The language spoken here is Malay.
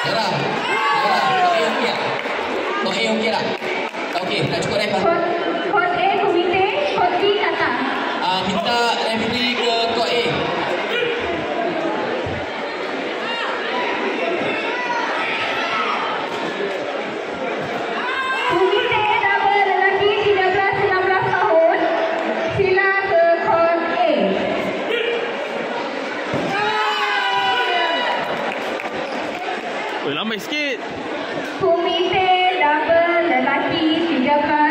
Gerah. Gerah. Okey, okey lah. Okey, okey tak Okey, dah cukup refah. Kod A, komite. Kod B, kata. Ah, minta referee. Lambat sikit. Kumi pelah berlelaki tiga kali.